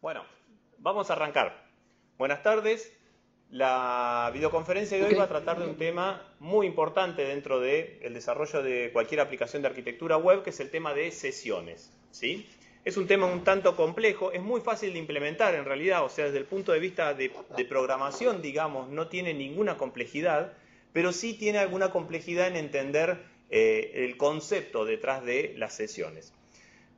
Bueno, vamos a arrancar. Buenas tardes. La videoconferencia de hoy va a tratar de un tema muy importante dentro del desarrollo de cualquier aplicación de arquitectura web, que es el tema de sesiones. ¿sí? Es un tema un tanto complejo, es muy fácil de implementar en realidad, o sea, desde el punto de vista de, programación, digamos, no tiene ninguna complejidad, pero sí tiene alguna complejidad en entender eh, el concepto detrás de las sesiones.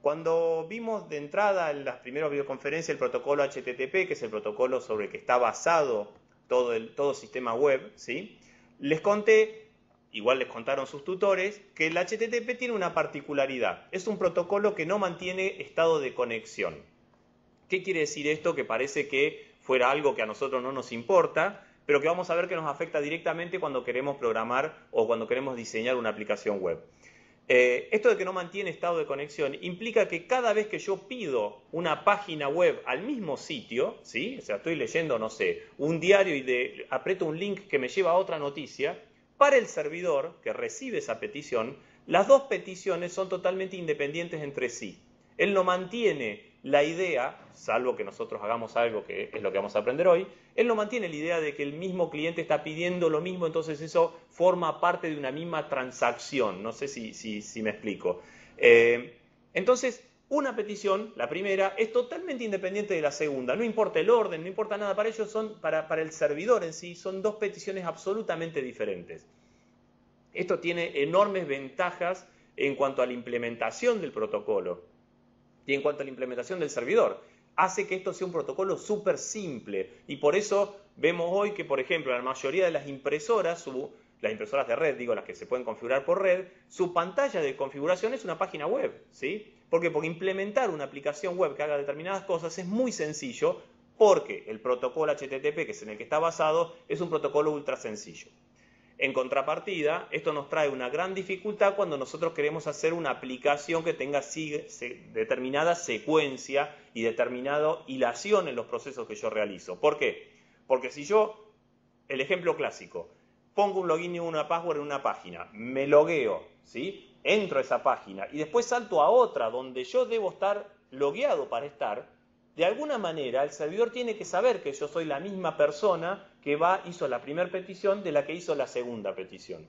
Cuando vimos de entrada en las primeras videoconferencias el protocolo HTTP, que es el protocolo sobre el que está basado todo el todo sistema web, ¿sí? les conté, igual les contaron sus tutores, que el HTTP tiene una particularidad. Es un protocolo que no mantiene estado de conexión. ¿Qué quiere decir esto? Que parece que fuera algo que a nosotros no nos importa, pero que vamos a ver que nos afecta directamente cuando queremos programar o cuando queremos diseñar una aplicación web. Eh, esto de que no mantiene estado de conexión implica que cada vez que yo pido una página web al mismo sitio, ¿sí? o sea, estoy leyendo, no sé, un diario y aprieto un link que me lleva a otra noticia, para el servidor que recibe esa petición, las dos peticiones son totalmente independientes entre sí. Él no mantiene la idea, salvo que nosotros hagamos algo que es lo que vamos a aprender hoy, él no mantiene la idea de que el mismo cliente está pidiendo lo mismo, entonces eso forma parte de una misma transacción. No sé si, me explico. Eh, entonces, una petición, la primera, es totalmente independiente de la segunda. No importa el orden, no importa nada. Para ellos son, para el servidor en sí, son dos peticiones absolutamente diferentes. Esto tiene enormes ventajas en cuanto a la implementación del protocolo y en cuanto a la implementación del servidor. Hace que esto sea un protocolo súper simple y por eso vemos hoy que, por ejemplo, la mayoría de las impresoras, las impresoras de red, digo, las que se pueden configurar por red, su pantalla de configuración es una página web, ¿sí? Porque Porque implementar una aplicación web que haga determinadas cosas es muy sencillo porque el protocolo HTTP, que es en el que está basado, es un protocolo ultra sencillo. En contrapartida, esto nos trae una gran dificultad cuando nosotros queremos hacer una aplicación que tenga determinada secuencia y determinada hilación en los procesos que yo realizo. ¿Por qué? Porque si yo, el ejemplo clásico, pongo un login y una password en una página, me logueo, ¿sí? entro a esa página y después salto a otra donde yo debo estar logueado para estar, de alguna manera el servidor tiene que saber que yo soy la misma persona que va, hizo la primera petición de la que hizo la segunda petición.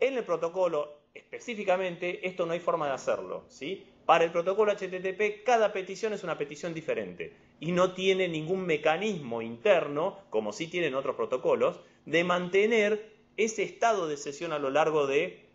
En el protocolo, específicamente, esto no hay forma de hacerlo. ¿sí? Para el protocolo HTTP, cada petición es una petición diferente y no tiene ningún mecanismo interno, como sí tienen otros protocolos, de mantener ese estado de sesión a lo largo de,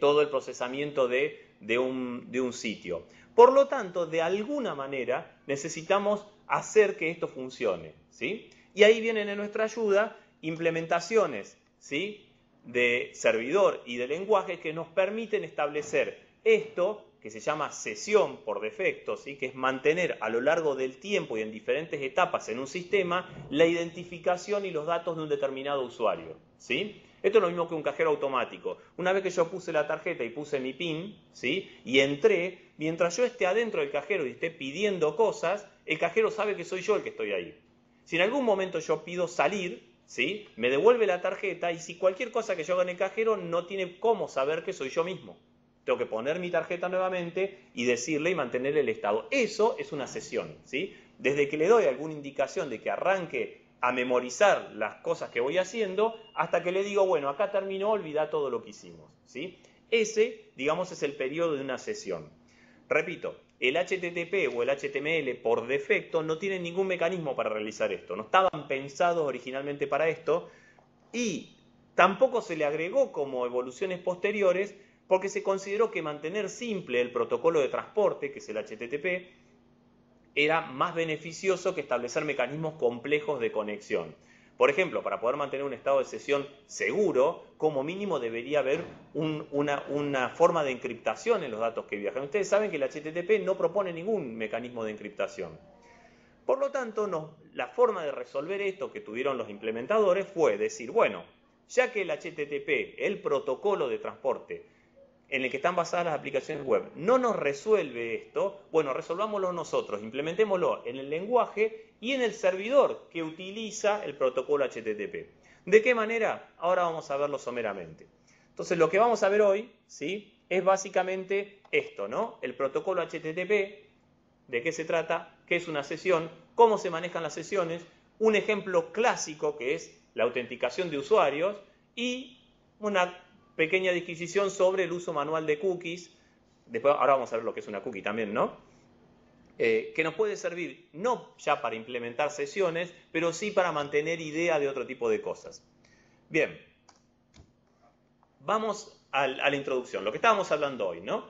todo el procesamiento de, un, de un sitio. Por lo tanto, de alguna manera necesitamos hacer que esto funcione. ¿sí? Y ahí vienen en nuestra ayuda implementaciones ¿sí? de servidor y de lenguaje que nos permiten establecer esto que se llama sesión por defecto, ¿sí? que es mantener a lo largo del tiempo y en diferentes etapas en un sistema la identificación y los datos de un determinado usuario. ¿sí? Esto es lo mismo que un cajero automático. Una vez que yo puse la tarjeta y puse mi PIN, ¿sí? Y entré, mientras yo esté adentro del cajero y esté pidiendo cosas, el cajero sabe que soy yo el que estoy ahí. Si en algún momento yo pido salir, ¿sí? Me devuelve la tarjeta y si cualquier cosa que yo haga en el cajero no tiene cómo saber que soy yo mismo. Tengo que poner mi tarjeta nuevamente y decirle y mantener el estado. Eso es una sesión, ¿sí? Desde que le doy alguna indicación de que arranque a memorizar las cosas que voy haciendo hasta que le digo, bueno, acá terminó, olvida todo lo que hicimos. ¿sí? Ese, digamos, es el periodo de una sesión. Repito, el HTTP o el HTML por defecto no tienen ningún mecanismo para realizar esto. No estaban pensados originalmente para esto y tampoco se le agregó como evoluciones posteriores porque se consideró que mantener simple el protocolo de transporte, que es el HTTP, era más beneficioso que establecer mecanismos complejos de conexión. Por ejemplo, para poder mantener un estado de sesión seguro, como mínimo debería haber una, forma de encriptación en los datos que viajan. Ustedes saben que el HTTP no propone ningún mecanismo de encriptación. Por lo tanto, la forma de resolver esto que tuvieron los implementadores fue decir, bueno, ya que el HTTP, el protocolo de transporte, en el que están basadas las aplicaciones web no nos resuelve esto, bueno, resolvámoslo nosotros, implementémoslo en el lenguaje y en el servidor que utiliza el protocolo HTTP. ¿De qué manera? Ahora vamos a verlo someramente. Entonces, lo que vamos a ver hoy, ¿sí? Es básicamente esto, ¿no? El protocolo HTTP, ¿de qué se trata? qué es una sesión, cómo se manejan las sesiones, un ejemplo clásico que es la autenticación de usuarios y una pequeña disquisición sobre el uso manual de cookies. Después, ahora vamos a ver lo que es una cookie también, ¿no? Eh, que nos puede servir no ya para implementar sesiones, pero sí para mantener idea de otro tipo de cosas. Bien, vamos a, la introducción, lo que estábamos hablando hoy, ¿no?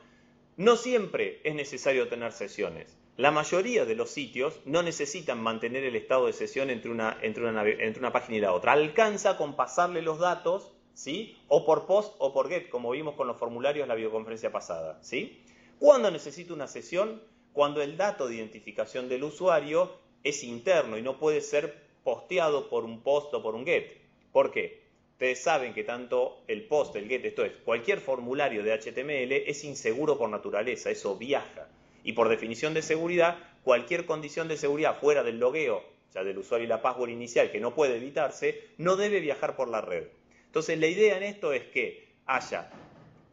No siempre es necesario tener sesiones. La mayoría de los sitios no necesitan mantener el estado de sesión entre una, entre una, entre una página y la otra. Alcanza con pasarle los datos, ¿sí? O por post o por get, como vimos con los formularios en la videoconferencia pasada, ¿sí? ¿Cuándo necesito una sesión? Cuando el dato de identificación del usuario es interno y no puede ser posteado por un post o por un get. ¿Por qué? Ustedes saben que tanto el post, el get, esto es, cualquier formulario de HTML es inseguro por naturaleza, eso viaja. Y por definición de seguridad, cualquier condición de seguridad fuera del logueo, o sea, del usuario y la password inicial, que no puede evitarse, no debe viajar por la red. Entonces, la idea en esto es que haya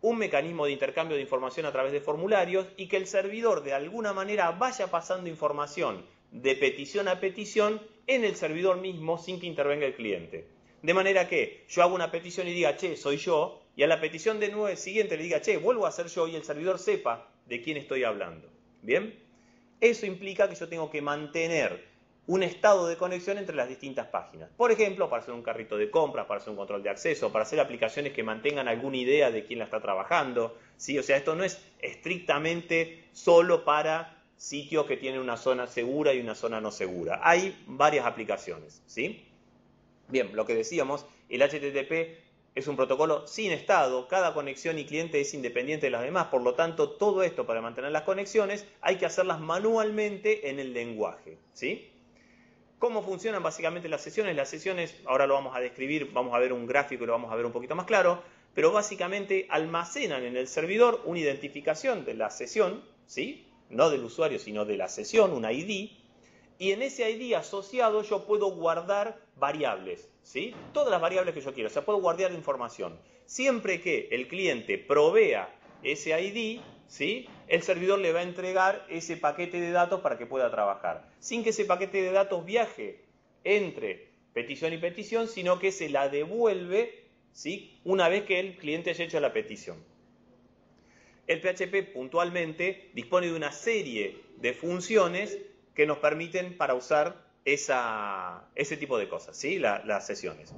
un mecanismo de intercambio de información a través de formularios y que el servidor de alguna manera vaya pasando información de petición a petición en el servidor mismo sin que intervenga el cliente. De manera que yo hago una petición y diga, che, soy yo, y a la petición de nuevo siguiente le diga, che, vuelvo a ser yo y el servidor sepa de quién estoy hablando. ¿Bien? Eso implica que yo tengo que mantener un estado de conexión entre las distintas páginas. Por ejemplo, para hacer un carrito de compras, para hacer un control de acceso, para hacer aplicaciones que mantengan alguna idea de quién la está trabajando. ¿sí? O sea, esto no es estrictamente solo para sitios que tienen una zona segura y una zona no segura. Hay varias aplicaciones. ¿sí? Bien, lo que decíamos, el HTTP es un protocolo sin estado, cada conexión y cliente es independiente de las demás, por lo tanto, todo esto para mantener las conexiones hay que hacerlas manualmente en el lenguaje. ¿sí? ¿Cómo funcionan básicamente las sesiones? Las sesiones, ahora lo vamos a describir, vamos a ver un gráfico y lo vamos a ver un poquito más claro, pero básicamente almacenan en el servidor una identificación de la sesión, ¿sí? No del usuario, sino de la sesión, una ID, y en ese ID asociado yo puedo guardar variables, ¿sí? Todas las variables que yo quiero, o sea, puedo guardar información. Siempre que el cliente provea ese ID, ¿sí? el servidor le va a entregar ese paquete de datos para que pueda trabajar, sin que ese paquete de datos viaje entre petición y petición, sino que se la devuelve ¿sí? una vez que el cliente haya hecho la petición. El PHP puntualmente dispone de una serie de funciones que nos permiten para usar ese tipo de cosas, ¿sí? las sesiones.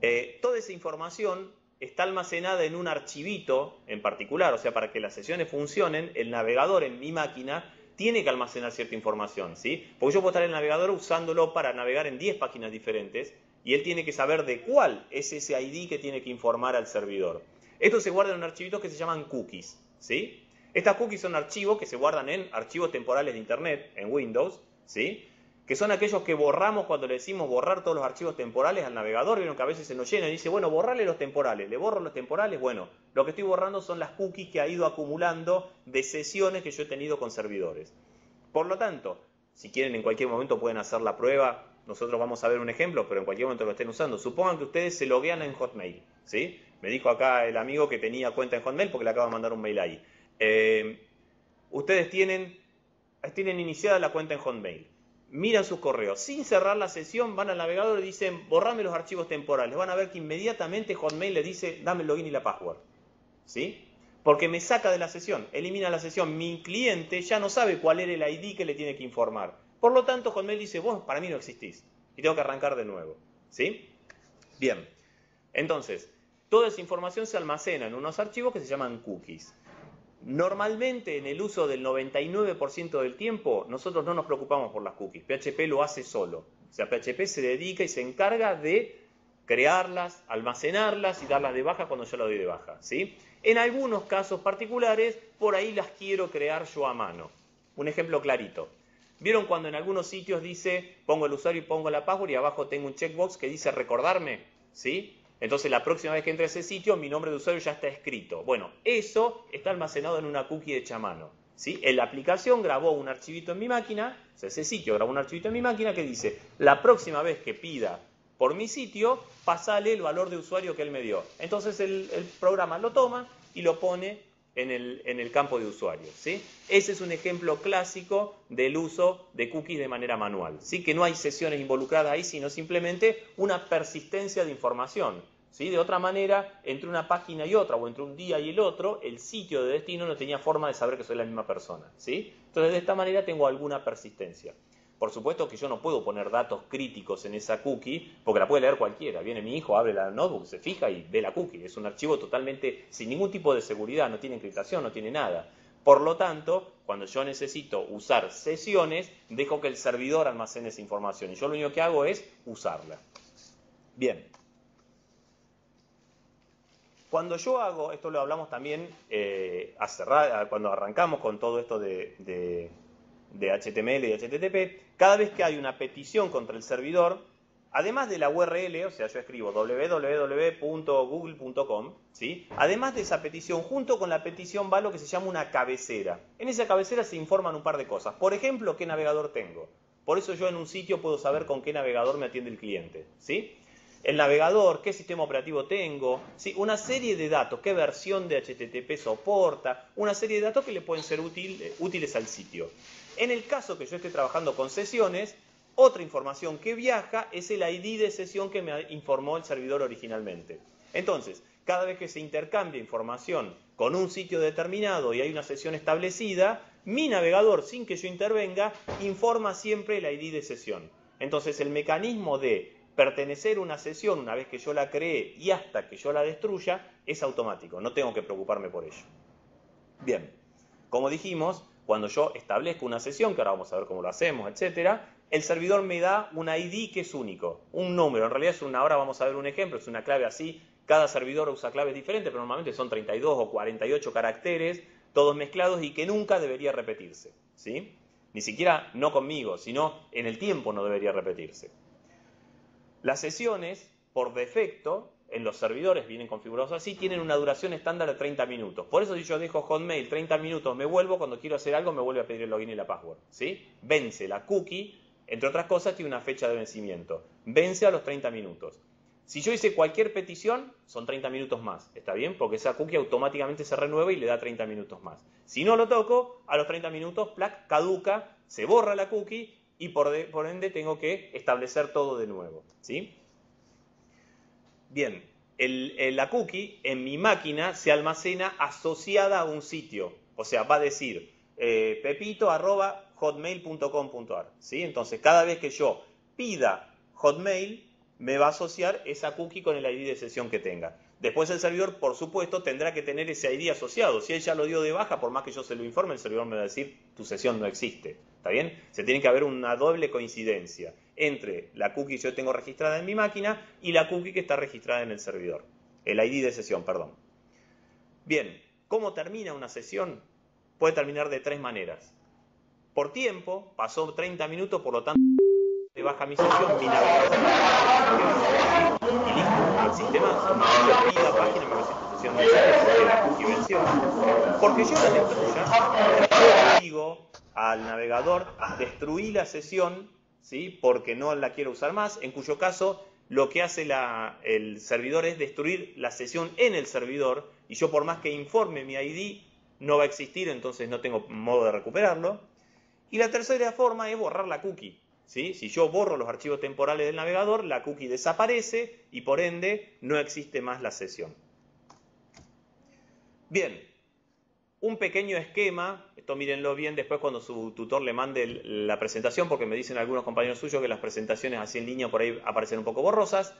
Eh, toda esa información está almacenada en un archivito en particular, o sea, para que las sesiones funcionen, el navegador en mi máquina tiene que almacenar cierta información, ¿sí? Porque yo puedo estar el navegador usándolo para navegar en 10 páginas diferentes y él tiene que saber de cuál es ese ID que tiene que informar al servidor. Esto se guarda en un archivito que se llaman cookies, ¿sí? Estas cookies son archivos que se guardan en archivos temporales de Internet, en Windows, ¿sí? Que son aquellos que borramos cuando le decimos borrar todos los archivos temporales al navegador, vieron que a veces se nos llena y dice, bueno, borrarle los temporales, le borro los temporales, bueno, lo que estoy borrando son las cookies que ha ido acumulando de sesiones que yo he tenido con servidores. Por lo tanto, si quieren en cualquier momento pueden hacer la prueba, nosotros vamos a ver un ejemplo, pero en cualquier momento lo estén usando. Supongan que ustedes se loguean en Hotmail, ¿sí? Me dijo acá el amigo que tenía cuenta en Hotmail porque le acaba de mandar un mail ahí. Eh, ustedes tienen, tienen iniciada la cuenta en Hotmail miran sus correos. Sin cerrar la sesión, van al navegador y dicen, borrame los archivos temporales. Van a ver que inmediatamente Hotmail le dice, dame el login y la password. ¿Sí? Porque me saca de la sesión, elimina la sesión. Mi cliente ya no sabe cuál era el ID que le tiene que informar. Por lo tanto, Hotmail dice, vos para mí no existís. Y tengo que arrancar de nuevo. ¿Sí? Bien. Entonces, toda esa información se almacena en unos archivos que se llaman cookies. Normalmente en el uso del 99% del tiempo nosotros no nos preocupamos por las cookies, PHP lo hace solo. O sea, PHP se dedica y se encarga de crearlas, almacenarlas y darlas de baja cuando yo las doy de baja. ¿sí? En algunos casos particulares, por ahí las quiero crear yo a mano. Un ejemplo clarito. ¿Vieron cuando en algunos sitios dice, pongo el usuario y pongo la password y abajo tengo un checkbox que dice recordarme? ¿Sí? Entonces la próxima vez que entre a ese sitio, mi nombre de usuario ya está escrito. Bueno, eso está almacenado en una cookie de chamano. ¿sí? En la aplicación grabó un archivito en mi máquina, o sea, ese sitio grabó un archivito en mi máquina que dice, la próxima vez que pida por mi sitio, pasale el valor de usuario que él me dio. Entonces el, programa lo toma y lo pone en el, en el campo de usuario. ¿sí? Ese es un ejemplo clásico del uso de cookies de manera manual. ¿sí? Que no hay sesiones involucradas ahí, sino simplemente una persistencia de información. De otra manera, entre una página y otra, o entre un día y el otro, el sitio de destino no tenía forma de saber que soy la misma persona. ¿sí? Entonces, de esta manera tengo alguna persistencia. Por supuesto que yo no puedo poner datos críticos en esa cookie porque la puede leer cualquiera. Viene mi hijo, abre la notebook, se fija y ve la cookie. Es un archivo totalmente sin ningún tipo de seguridad, no tiene encriptación, no tiene nada. Por lo tanto, cuando yo necesito usar sesiones, dejo que el servidor almacene esa información y yo lo único que hago es usarla. Bien. Cuando yo hago, esto lo hablamos también eh, cuando arrancamos con todo esto de de HTML y HTTP, cada vez que hay una petición contra el servidor, además de la URL, o sea, yo escribo www.google.com, ¿sí? además de esa petición, junto con la petición va lo que se llama una cabecera. En esa cabecera se informan un par de cosas. Por ejemplo, qué navegador tengo. Por eso yo en un sitio puedo saber con qué navegador me atiende el cliente. ¿sí? El navegador, qué sistema operativo tengo, ¿sí? una serie de datos, qué versión de HTTP soporta, una serie de datos que le pueden ser eh, útiles al sitio. En el caso que yo esté trabajando con sesiones, otra información que viaja es el ID de sesión que me informó el servidor originalmente. Entonces, cada vez que se intercambia información con un sitio determinado y hay una sesión establecida, mi navegador, sin que yo intervenga, informa siempre el ID de sesión. Entonces, el mecanismo de pertenecer a una sesión una vez que yo la creé y hasta que yo la destruya es automático, no tengo que preocuparme por ello. Bien, como dijimos, cuando yo establezco una sesión, que ahora vamos a ver cómo lo hacemos, etcétera, el servidor me da un ID que es único, un número. En realidad es una, ahora vamos a ver un ejemplo, es una clave así. Cada servidor usa claves diferentes, pero normalmente son 32 o 48 caracteres, todos mezclados y que nunca debería repetirse. ¿sí? Ni siquiera no conmigo, sino en el tiempo no debería repetirse. Las sesiones, por defecto, en los servidores vienen configurados así, tienen una duración estándar de 30 minutos. Por eso si yo dejo Hotmail 30 minutos, me vuelvo, cuando quiero hacer algo me vuelve a pedir el login y la password. ¿sí? Vence la cookie, entre otras cosas tiene una fecha de vencimiento. Vence a los 30 minutos. Si yo hice cualquier petición, son 30 minutos más. ¿Está bien? Porque esa cookie automáticamente se renueva y le da 30 minutos más. Si no lo toco, a los 30 minutos, plac, caduca, se borra la cookie y por, ende tengo que establecer todo de nuevo. ¿sí? Bien, la cookie en mi máquina se almacena asociada a un sitio. O sea, va a decir eh, pepito.hotmail.com.ar. ¿sí? Entonces, cada vez que yo pida Hotmail, me va a asociar esa cookie con el ID de sesión que tenga. Después el servidor, por supuesto, tendrá que tener ese ID asociado. Si él ya lo dio de baja, por más que yo se lo informe, el servidor me va a decir, tu sesión no existe. ¿Está bien? Se tiene que haber una doble coincidencia entre la cookie que yo tengo registrada en mi máquina y la cookie que está registrada en el servidor. El ID de sesión, perdón. Bien, ¿cómo termina una sesión? Puede terminar de tres maneras. Por tiempo, pasó 30 minutos, por lo tanto, baja mi sesión, mi navegador. Sistema me pida página, tu sesión de. Porque yo la destruya, yo digo al navegador, destruí la sesión ¿sí? porque no la quiero usar más, en cuyo caso lo que hace el servidor es destruir la sesión en el servidor y yo por más que informe mi ID no va a existir, entonces no tengo modo de recuperarlo. Y la tercera forma es borrar la cookie. Si yo borro los archivos temporales del navegador, la cookie desaparece y por ende no existe más la sesión. Bien, un pequeño esquema, esto mírenlo bien después cuando su tutor le mande la presentación, porque me dicen algunos compañeros suyos que las presentaciones así en línea por ahí aparecen un poco borrosas,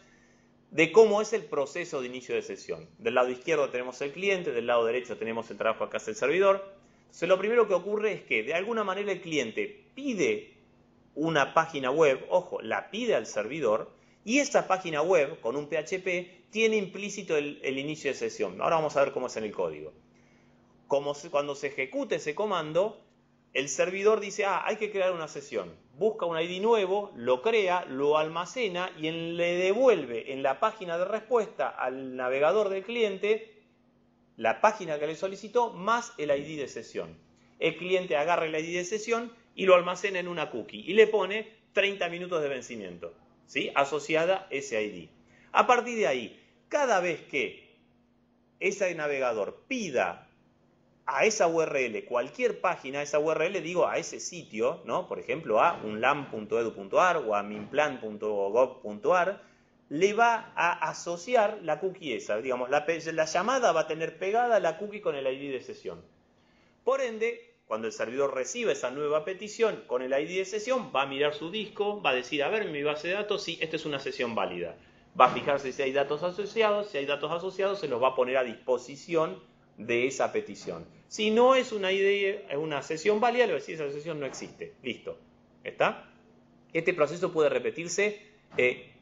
de cómo es el proceso de inicio de sesión. Del lado izquierdo tenemos el cliente, del lado derecho tenemos el trabajo que hace el servidor. Entonces lo primero que ocurre es que de alguna manera el cliente pide una página web, ojo, la pide al servidor, y esa página web con un PHP tiene implícito el inicio de sesión. Ahora vamos a ver cómo es en el código cuando se ejecute ese comando, el servidor dice, ah, hay que crear una sesión. Busca un ID nuevo, lo crea, lo almacena y le devuelve en la página de respuesta al navegador del cliente la página que le solicitó más el ID de sesión. El cliente agarra el ID de sesión y lo almacena en una cookie y le pone 30 minutos de vencimiento, ¿sí? asociada ese ID. A partir de ahí, cada vez que ese navegador pida a esa URL, cualquier página, a esa URL digo a ese sitio, ¿no? Por ejemplo, a unlam.edu.ar o a minplan.gov.ar, le va a asociar la cookie esa. Digamos, la, la llamada va a tener pegada la cookie con el ID de sesión. Por ende, cuando el servidor reciba esa nueva petición con el ID de sesión, va a mirar su disco, va a decir, a ver, mi base de datos, sí, esta es una sesión válida. Va a fijarse si hay datos asociados, si hay datos asociados, se los va a poner a disposición de esa petición. Si no es una, idea, una sesión válida, le decir esa sesión no existe. Listo. ¿Está? Este proceso puede repetirse eh,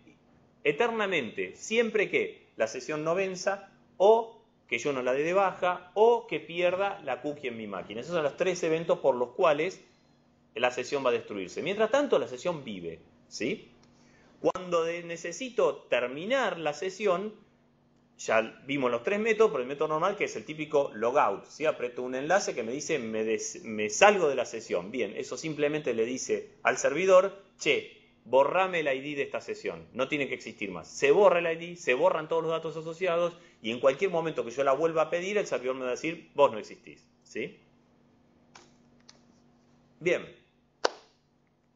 eternamente, siempre que la sesión no venza o que yo no la dé de baja o que pierda la cookie en mi máquina. Esos son los tres eventos por los cuales la sesión va a destruirse. Mientras tanto, la sesión vive. ¿sí? Cuando necesito terminar la sesión, ya vimos los tres métodos, pero el método normal que es el típico logout, ¿sí? Aprieto un enlace que me dice me, salgo de la sesión. Bien, eso simplemente le dice al servidor, che, borrame el ID de esta sesión, no tiene que existir más. Se borra el ID, se borran todos los datos asociados y en cualquier momento que yo la vuelva a pedir, el servidor me va a decir, vos no existís, ¿sí? Bien,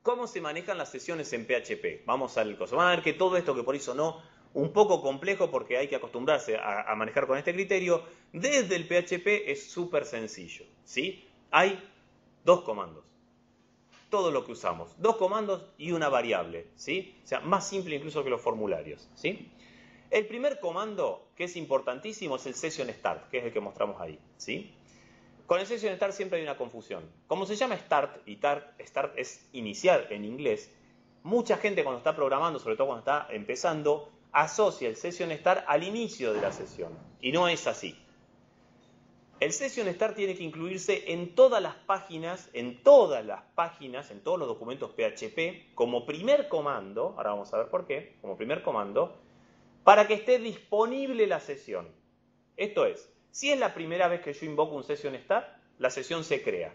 ¿cómo se manejan las sesiones en PHP? Vamos al coso. Van a ver que todo esto que por eso no un poco complejo porque hay que acostumbrarse a, manejar con este criterio, desde el PHP es súper sencillo. ¿sí? Hay dos comandos. Todo lo que usamos. Dos comandos y una variable. ¿sí? O sea, más simple incluso que los formularios. ¿sí? El primer comando, que es importantísimo, es el session start, que es el que mostramos ahí. ¿sí? Con el session start siempre hay una confusión. Como se llama start, y start es iniciar en inglés, mucha gente cuando está programando, sobre todo cuando está empezando, asocia el session start al inicio de la sesión. Y no es así. El session start tiene que incluirse en todas las páginas, en todas las páginas, en todos los documentos PHP, como primer comando, ahora vamos a ver por qué, como primer comando, para que esté disponible la sesión. Esto es, si es la primera vez que yo invoco un session start, la sesión se crea.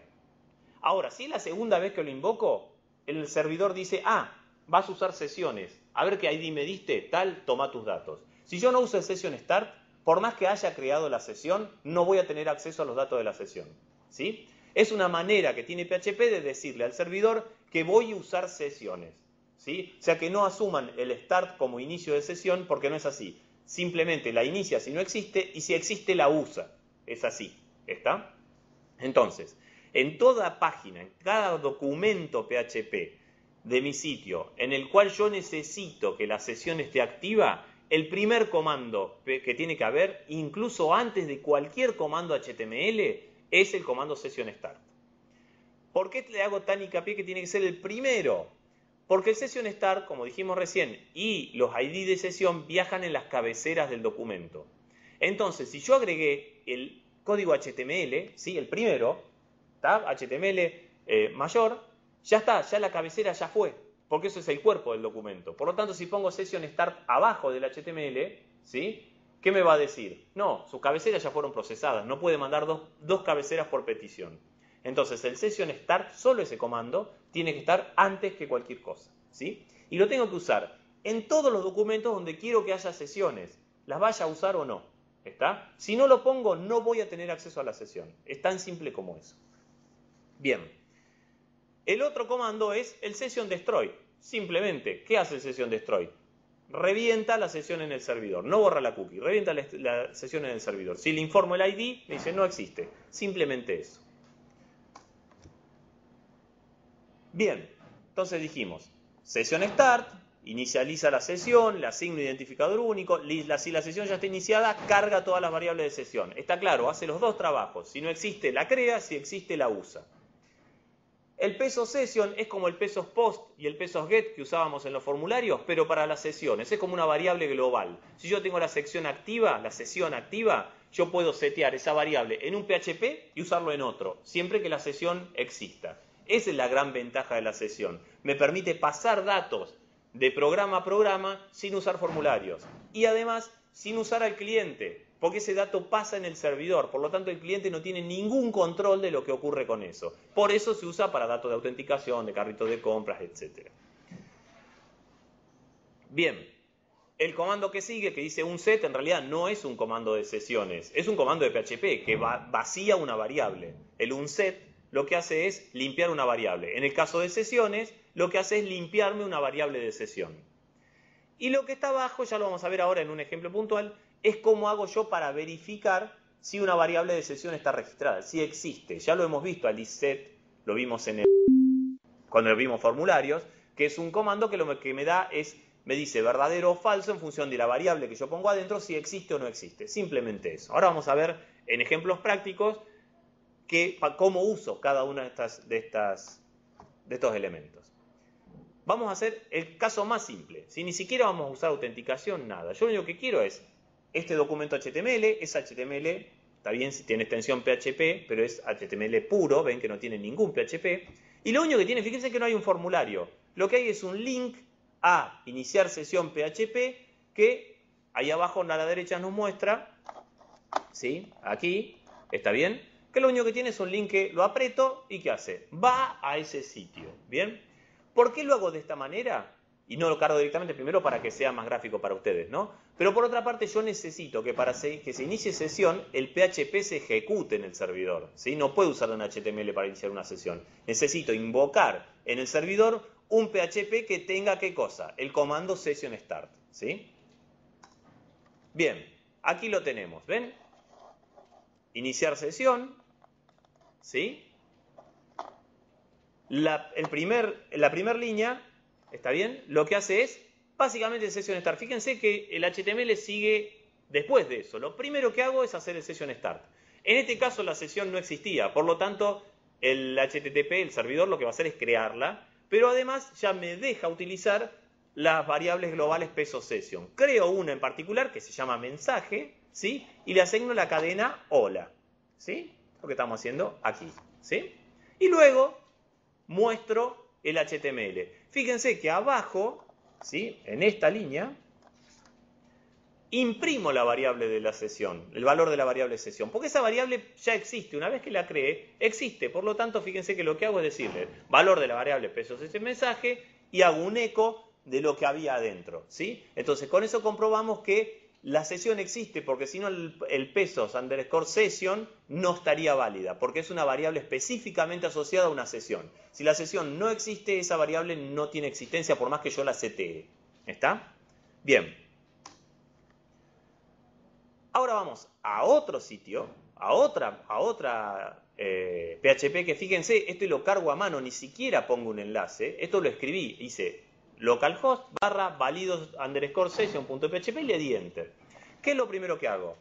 Ahora, si es la segunda vez que lo invoco, el servidor dice, ah, vas a usar sesiones, a ver qué ID me diste, tal, toma tus datos. Si yo no uso el Session Start, por más que haya creado la sesión, no voy a tener acceso a los datos de la sesión. ¿sí? Es una manera que tiene PHP de decirle al servidor que voy a usar sesiones. ¿sí? O sea que no asuman el start como inicio de sesión porque no es así. Simplemente la inicia si no existe y si existe la usa. Es así. ¿Está? Entonces, en toda página, en cada documento PHP de mi sitio en el cual yo necesito que la sesión esté activa, el primer comando que tiene que haber, incluso antes de cualquier comando HTML, es el comando session start. ¿Por qué le hago tan hincapié que tiene que ser el primero? Porque el session start, como dijimos recién, y los ID de sesión viajan en las cabeceras del documento. Entonces, si yo agregué el código HTML, ¿sí? el primero, tab HTML eh, mayor, ya está, ya la cabecera ya fue, porque eso es el cuerpo del documento. Por lo tanto, si pongo session start abajo del HTML, ¿sí? ¿Qué me va a decir? No, sus cabeceras ya fueron procesadas, no puede mandar dos, cabeceras por petición. Entonces, el session start, solo ese comando, tiene que estar antes que cualquier cosa, ¿sí? Y lo tengo que usar en todos los documentos donde quiero que haya sesiones, las vaya a usar o no, ¿está? Si no lo pongo, no voy a tener acceso a la sesión. Es tan simple como eso. Bien. El otro comando es el session destroy. Simplemente, ¿qué hace el session destroy? Revienta la sesión en el servidor, no borra la cookie, revienta la, sesión en el servidor. Si le informo el ID, me dice no existe. Simplemente eso. Bien, entonces dijimos, sesión start, inicializa la sesión, le asigno identificador único, si la sesión ya está iniciada, carga todas las variables de sesión. Está claro, hace los dos trabajos. Si no existe, la crea, si existe, la usa. El peso session es como el peso post y el peso get que usábamos en los formularios, pero para las sesiones. Es como una variable global. Si yo tengo la sección activa, la sesión activa, yo puedo setear esa variable en un PHP y usarlo en otro, siempre que la sesión exista. Esa es la gran ventaja de la sesión. Me permite pasar datos de programa a programa sin usar formularios. Y además sin usar al cliente porque ese dato pasa en el servidor, por lo tanto el cliente no tiene ningún control de lo que ocurre con eso. Por eso se usa para datos de autenticación, de carritos de compras, etc. Bien, el comando que sigue, que dice un set, en realidad no es un comando de sesiones, es un comando de PHP que vacía una variable. El unset lo que hace es limpiar una variable. En el caso de sesiones, lo que hace es limpiarme una variable de sesión. Y lo que está abajo, ya lo vamos a ver ahora en un ejemplo puntual, es cómo hago yo para verificar si una variable de sesión está registrada, si existe. Ya lo hemos visto al isset, lo vimos en el, cuando vimos formularios, que es un comando que lo que me da es, me dice verdadero o falso en función de la variable que yo pongo adentro, si existe o no existe. Simplemente eso. Ahora vamos a ver en ejemplos prácticos cómo uso cada uno de, de, estas, de estos elementos. Vamos a hacer el caso más simple. Si ni siquiera vamos a usar autenticación, nada. Yo lo único que quiero es este documento HTML, es HTML, está bien si tiene extensión PHP, pero es HTML puro, ven que no tiene ningún PHP. Y lo único que tiene, fíjense que no hay un formulario. Lo que hay es un link a iniciar sesión PHP que ahí abajo a la derecha nos muestra, ¿sí? Aquí, ¿está bien? que lo único que tiene es un link que lo aprieto y ¿qué hace? Va a ese sitio, ¿bien? ¿Por qué lo hago de esta manera? Y no lo cargo directamente primero para que sea más gráfico para ustedes, ¿no? Pero por otra parte yo necesito que para que se inicie sesión el PHP se ejecute en el servidor, ¿sí? No puedo usar un HTML para iniciar una sesión. Necesito invocar en el servidor un PHP que tenga qué cosa? El comando session start, ¿sí? Bien, aquí lo tenemos, ¿ven? Iniciar sesión, ¿Sí? La, el primer, la primera línea, ¿está bien? Lo que hace es, básicamente, session start. Fíjense que el HTML sigue después de eso. Lo primero que hago es hacer el session start. En este caso la sesión no existía, por lo tanto, el HTTP, el servidor, lo que va a hacer es crearla, pero además ya me deja utilizar las variables globales peso session. Creo una en particular que se llama mensaje, ¿sí? Y le asigno la cadena hola, ¿sí? lo que estamos haciendo aquí. ¿sí? Y luego muestro el HTML. Fíjense que abajo, ¿sí? en esta línea, imprimo la variable de la sesión, el valor de la variable sesión, porque esa variable ya existe, una vez que la creé, existe, por lo tanto, fíjense que lo que hago es decirle valor de la variable pesos ese mensaje y hago un eco de lo que había adentro, ¿sí? Entonces, con eso comprobamos que la sesión existe porque si no el, pesos underscore session no estaría válida, porque es una variable específicamente asociada a una sesión. Si la sesión no existe, esa variable no tiene existencia por más que yo la setee. ¿Está? Bien. Ahora vamos a otro sitio, a otra, a otra PHP eh, que fíjense, esto lo cargo a mano, ni siquiera pongo un enlace. Esto lo escribí, hice localhost barra validos underscore session.php y le di enter. ¿Qué es lo primero que hago?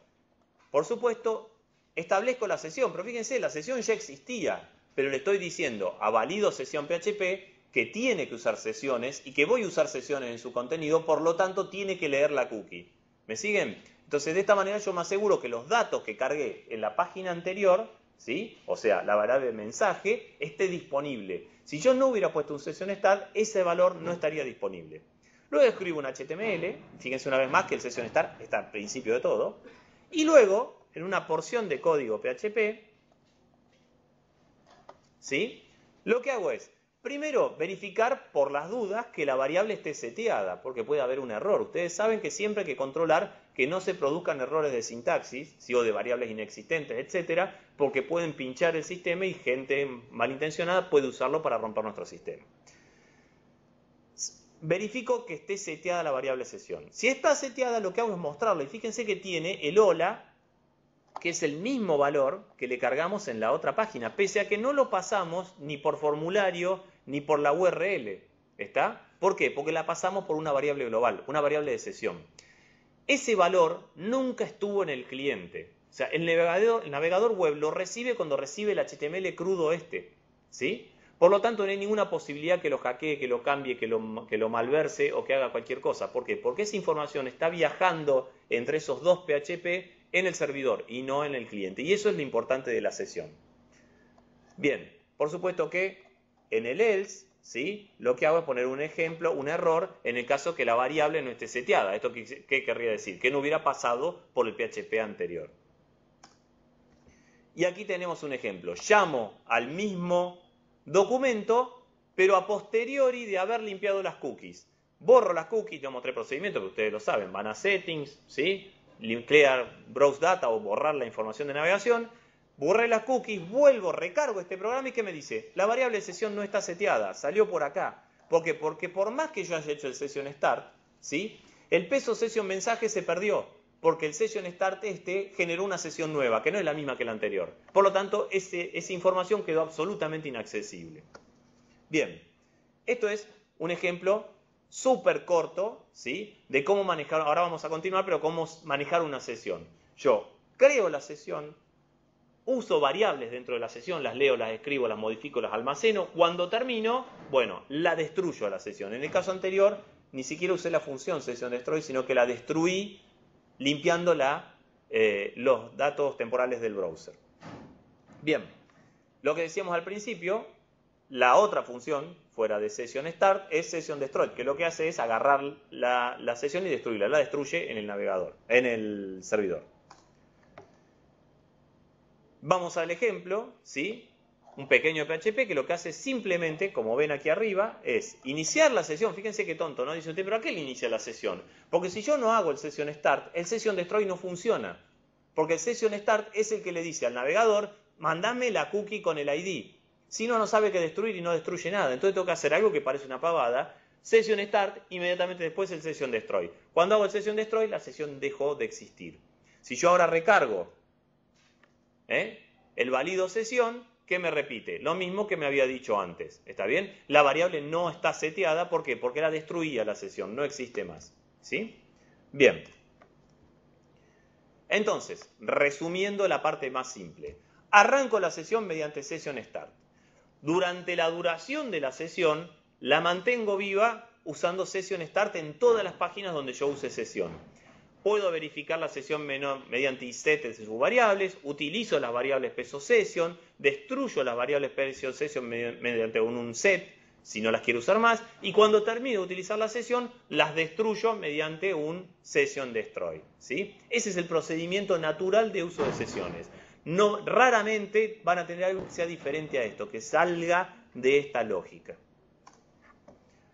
Por supuesto, establezco la sesión, pero fíjense, la sesión ya existía, pero le estoy diciendo a valido sesión PHP que tiene que usar sesiones y que voy a usar sesiones en su contenido, por lo tanto tiene que leer la cookie. ¿Me siguen? Entonces de esta manera yo me aseguro que los datos que cargué en la página anterior, ¿sí? o sea, la variable mensaje, esté disponible. Si yo no hubiera puesto un session start, ese valor no estaría disponible. Luego escribo un HTML, fíjense una vez más que el session start está al principio de todo, y luego, en una porción de código PHP, ¿sí? Lo que hago es, primero, verificar por las dudas que la variable esté seteada, porque puede haber un error. Ustedes saben que siempre hay que controlar que no se produzcan errores de sintaxis, ¿sí? o de variables inexistentes, etcétera, porque pueden pinchar el sistema y gente malintencionada puede usarlo para romper nuestro sistema. Verifico que esté seteada la variable sesión. Si está seteada, lo que hago es mostrarlo. Y fíjense que tiene el hola, que es el mismo valor que le cargamos en la otra página, pese a que no lo pasamos ni por formulario ni por la URL. ¿Está? ¿Por qué? Porque la pasamos por una variable global, una variable de sesión. Ese valor nunca estuvo en el cliente. O sea, el navegador, el navegador web lo recibe cuando recibe el HTML crudo este. ¿Sí? Por lo tanto, no hay ninguna posibilidad que lo hackee, que lo cambie, que lo, que lo malverse o que haga cualquier cosa. ¿Por qué? Porque esa información está viajando entre esos dos PHP en el servidor y no en el cliente. Y eso es lo importante de la sesión. Bien, por supuesto que en el else, ¿sí? lo que hago es poner un ejemplo, un error, en el caso que la variable no esté seteada. ¿Esto qué, querría decir? Que no hubiera pasado por el PHP anterior. Y aquí tenemos un ejemplo. Llamo al mismo documento, pero a posteriori de haber limpiado las cookies. borro las cookies, yo mostré el procedimiento que ustedes lo saben, van a settings, ¿sí? clear browse data o borrar la información de navegación, borré las cookies, vuelvo, recargo este programa y ¿qué me dice? La variable sesión no está seteada, salió por acá. ¿Por qué? Porque por más que yo haya hecho el session start, ¿sí? El peso session mensaje se perdió, porque el session start este generó una sesión nueva, que no es la misma que la anterior. Por lo tanto, esa información quedó absolutamente inaccesible. Bien, esto es un ejemplo súper corto, ¿sí? De cómo manejar, ahora vamos a continuar, pero cómo manejar una sesión. Yo creo la sesión, uso variables dentro de la sesión, las leo, las escribo, las modifico, las almaceno. Cuando termino, bueno, la destruyo a la sesión. En el caso anterior, ni siquiera usé la función session destroy, sino que la destruí limpiando eh, los datos temporales del browser. Bien, lo que decíamos al principio, la otra función fuera de session start es session destroy, que lo que hace es agarrar la, la sesión y destruirla, la destruye en el navegador, en el servidor. Vamos al ejemplo, ¿sí? Un pequeño PHP que lo que hace simplemente, como ven aquí arriba, es iniciar la sesión. Fíjense qué tonto, ¿no? Dice usted, ¿pero a qué le inicia la sesión? Porque si yo no hago el session start, el session destroy no funciona. Porque el session start es el que le dice al navegador, mandame la cookie con el ID. Si no, no sabe qué destruir y no destruye nada. Entonces tengo que hacer algo que parece una pavada. Session start, inmediatamente después el session destroy. Cuando hago el session destroy, la sesión dejó de existir. Si yo ahora recargo ¿eh? el válido sesión, ¿qué me repite? Lo mismo que me había dicho antes. ¿Está bien? La variable no está seteada. ¿Por qué? Porque la destruía la sesión. No existe más. ¿Sí? Bien. Entonces, resumiendo la parte más simple. Arranco la sesión mediante session start. Durante la duración de la sesión, la mantengo viva usando Session Start en todas las páginas donde yo use sesión. Puedo verificar la sesión mediante iset de sus variables, utilizo las variables peso session, destruyo las variables peso session mediante un set si no las quiero usar más, y cuando termino de utilizar la sesión, las destruyo mediante un session destroy. ¿sí? Ese es el procedimiento natural de uso de sesiones no, raramente van a tener algo que sea diferente a esto, que salga de esta lógica.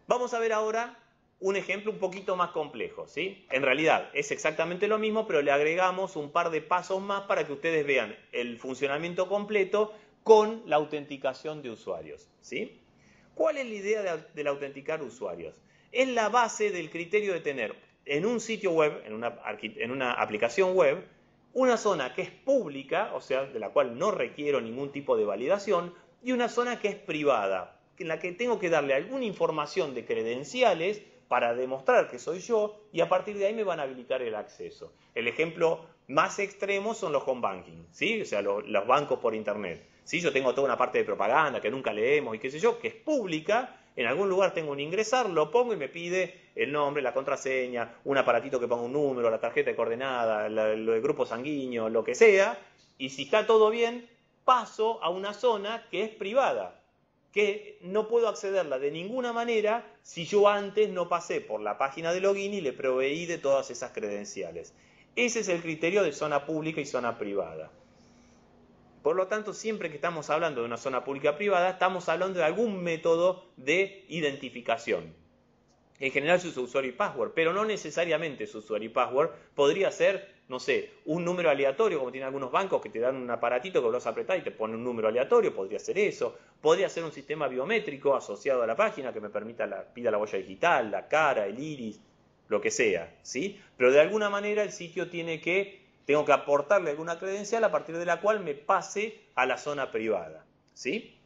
Vamos a ver ahora un ejemplo un poquito más complejo, ¿sí? En realidad es exactamente lo mismo, pero le agregamos un par de pasos más para que ustedes vean el funcionamiento completo con la autenticación de usuarios, ¿sí? ¿Cuál es la idea de, autenticar usuarios? Es la base del criterio de tener en un sitio web, en una, en una aplicación web, una zona que es pública, o sea, de la cual no requiero ningún tipo de validación, y una zona que es privada, en la que tengo que darle alguna información de credenciales para demostrar que soy yo y a partir de ahí me van a habilitar el acceso. El ejemplo más extremo son los home banking, ¿sí? o sea, los, bancos por internet. ¿sí? Yo tengo toda una parte de propaganda que nunca leemos y qué sé yo, que es pública, en algún lugar tengo un ingresar, lo pongo y me pide el nombre, la contraseña, un aparatito que ponga un número, la tarjeta de coordenada, lo de grupo sanguíneo, lo que sea, y si está todo bien, paso a una zona que es privada, que no puedo accederla de ninguna manera si yo antes no pasé por la página de login y le proveí de todas esas credenciales. Ese es el criterio de zona pública y zona privada. Por lo tanto, siempre que estamos hablando de una zona pública privada, estamos hablando de algún método de identificación. En general su usuario y password, pero no necesariamente su usuario y password. Podría ser, no sé, un número aleatorio, como tienen algunos bancos que te dan un aparatito que vos apretás y te pone un número aleatorio, podría ser eso. Podría ser un sistema biométrico asociado a la página que me permita la, pida la huella digital, la cara, el iris, lo que sea, ¿sí? Pero de alguna manera el sitio tiene que tengo que aportarle alguna credencial a partir de la cual me pase a la zona privada. ¿sí?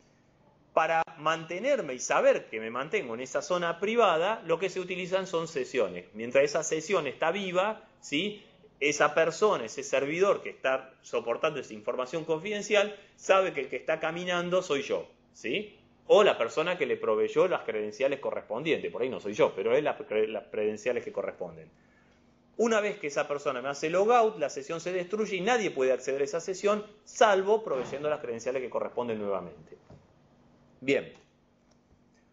Para mantenerme y saber que me mantengo en esa zona privada, lo que se utilizan son sesiones. Mientras esa sesión está viva, ¿sí? Esa persona, ese servidor que está soportando esa información confidencial, sabe que el que está caminando soy yo. ¿sí? O la persona que le proveyó las credenciales correspondientes. Por ahí no soy yo, pero es las credenciales que corresponden. Una vez que esa persona me hace logout, la sesión se destruye y nadie puede acceder a esa sesión, salvo proveyendo las credenciales que corresponden nuevamente. Bien.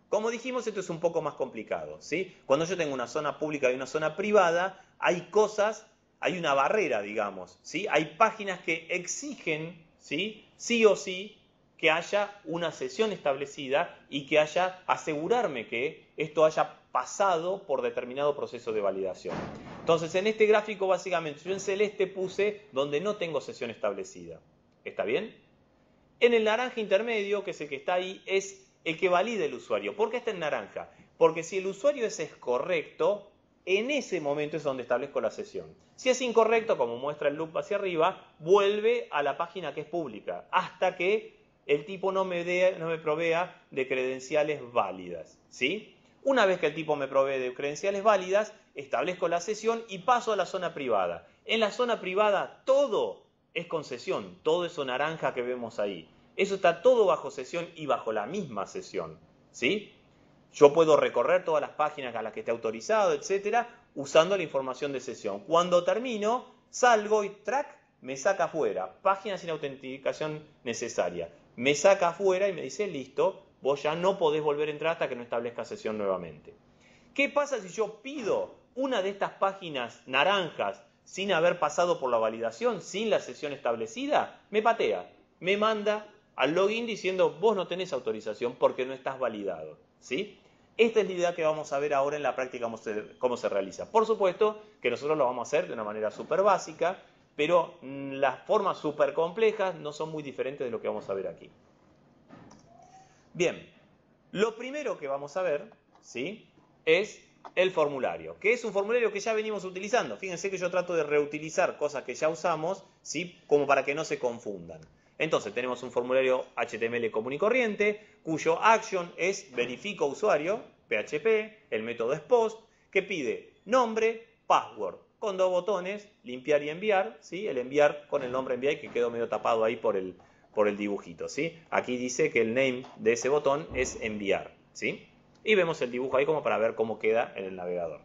Como dijimos, esto es un poco más complicado. ¿sí? Cuando yo tengo una zona pública y una zona privada, hay cosas, hay una barrera, digamos. ¿sí? Hay páginas que exigen, ¿sí? sí o sí, que haya una sesión establecida y que haya asegurarme que esto haya pasado por determinado proceso de validación. Entonces, en este gráfico, básicamente, yo en celeste puse donde no tengo sesión establecida. ¿Está bien? En el naranja intermedio, que es el que está ahí, es el que valida el usuario. ¿Por qué está en naranja? Porque si el usuario es correcto, en ese momento es donde establezco la sesión. Si es incorrecto, como muestra el loop hacia arriba, vuelve a la página que es pública, hasta que el tipo no me, no me provea de credenciales válidas. ¿sí? Una vez que el tipo me provee de credenciales válidas, establezco la sesión y paso a la zona privada. En la zona privada todo es concesión, todo eso naranja que vemos ahí. Eso está todo bajo sesión y bajo la misma sesión. ¿sí? Yo puedo recorrer todas las páginas a las que esté autorizado, etcétera, usando la información de sesión. Cuando termino, salgo y track me saca afuera, página sin autenticación necesaria. Me saca afuera y me dice, listo, vos ya no podés volver a entrar hasta que no establezca sesión nuevamente. ¿Qué pasa si yo pido una de estas páginas naranjas sin haber pasado por la validación, sin la sesión establecida? Me patea, me manda al login diciendo vos no tenés autorización porque no estás validado. ¿sí? Esta es la idea que vamos a ver ahora en la práctica cómo se, cómo se realiza. Por supuesto que nosotros lo vamos a hacer de una manera súper básica, pero mm, las formas súper complejas no son muy diferentes de lo que vamos a ver aquí. Bien, lo primero que vamos a ver, ¿sí? Es el formulario, que es un formulario que ya venimos utilizando. Fíjense que yo trato de reutilizar cosas que ya usamos, ¿sí? Como para que no se confundan. Entonces tenemos un formulario HTML común y corriente, cuyo action es verifico usuario, PHP, el método es post, que pide nombre, password, con dos botones, limpiar y enviar, ¿sí? El enviar con el nombre enviar que quedó medio tapado ahí por el, por el dibujito, ¿sí? Aquí dice que el name de ese botón es enviar, ¿sí? Y vemos el dibujo ahí como para ver cómo queda en el navegador.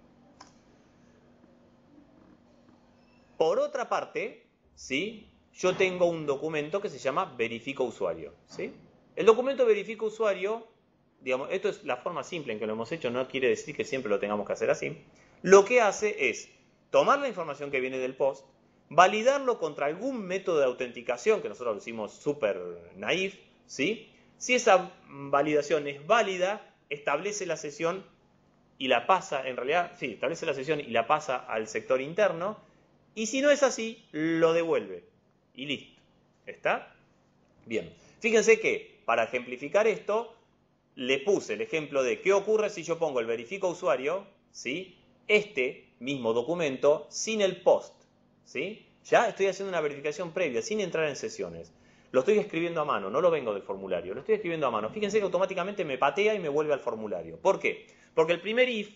Por otra parte, ¿sí? Yo tengo un documento que se llama verifico usuario, ¿sí? El documento verifico usuario, digamos, esto es la forma simple en que lo hemos hecho, no quiere decir que siempre lo tengamos que hacer así. Lo que hace es tomar la información que viene del post, validarlo contra algún método de autenticación, que nosotros lo hicimos súper naif, ¿sí? Si esa validación es válida, establece la sesión y la pasa, en realidad, sí, establece la sesión y la pasa al sector interno, y si no es así, lo devuelve. Y listo. ¿Está? Bien. Fíjense que, para ejemplificar esto, le puse el ejemplo de qué ocurre si yo pongo el verifico usuario, ¿sí? Este mismo documento sin el post. ¿sí? Ya estoy haciendo una verificación previa, sin entrar en sesiones. Lo estoy escribiendo a mano, no lo vengo del formulario, lo estoy escribiendo a mano. Fíjense que automáticamente me patea y me vuelve al formulario. ¿Por qué? Porque el primer if,